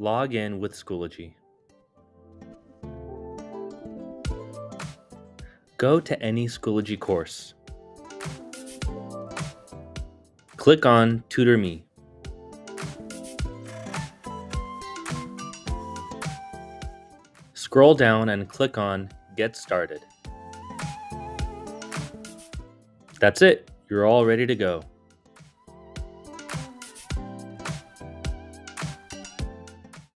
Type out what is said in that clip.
Log in with Schoology. Go to any Schoology course. Click on TutorMe. Scroll down and click on Get Started. That's it, you're all ready to go.